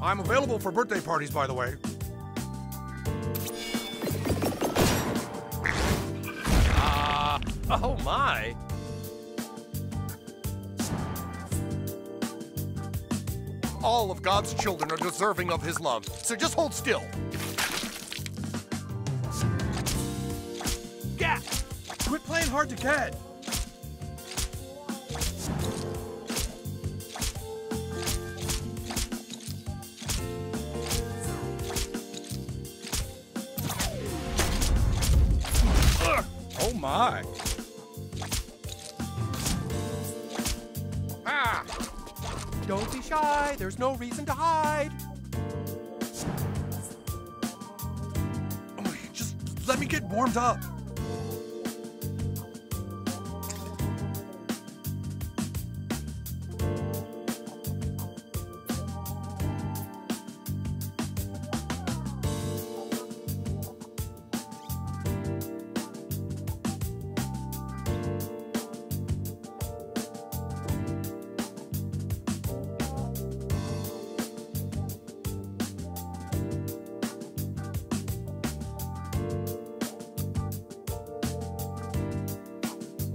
I'm available for birthday parties, by the way. Ah, oh my. All of God's children are deserving of his love, so just hold still. Yeah. Quit playing hard to get. Oh my. Ah. Don't be shy. There's no reason to hide. Oh, Just let me get warmed up.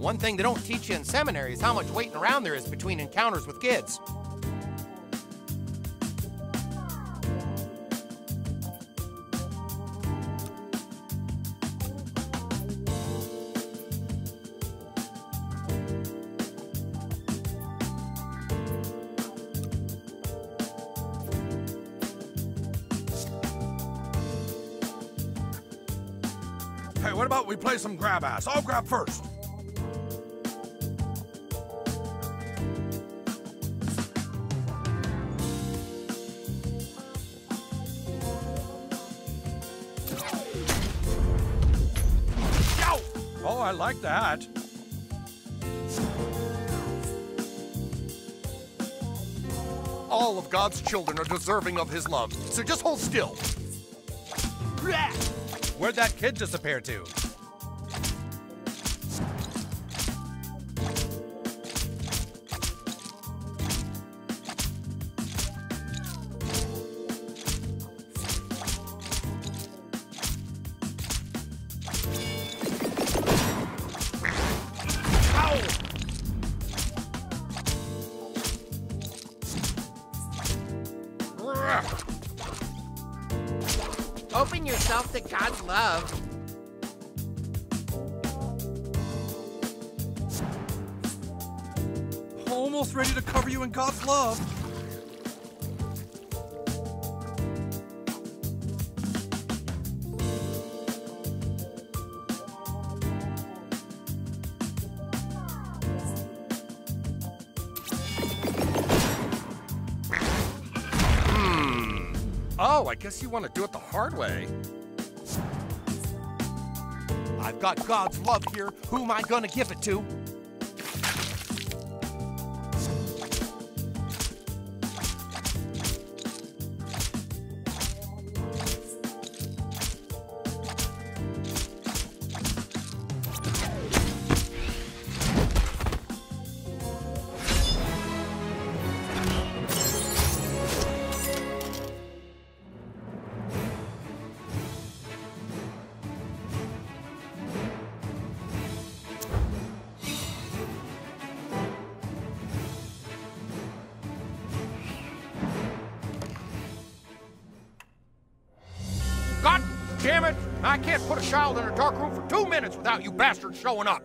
One thing they don't teach you in seminary is how much waiting around there is between encounters with kids. Hey, what about we play some grab ass? I'll grab first. I like that. All of God's children are deserving of his love, so just hold still. Where'd that kid disappear to? Open yourself to God's love. Almost ready to cover you in God's love. Oh, I guess you want to do it the hard way. I've got God's love here. Who am I gonna give it to? Damn it! I can't put a child in a dark room for two minutes without you bastards showing up.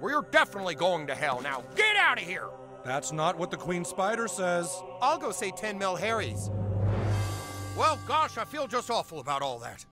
We're definitely going to hell now. Get out of here! That's not what the Queen Spider says. I'll go say 10 Hail Mary's. Well, gosh, I feel just awful about all that.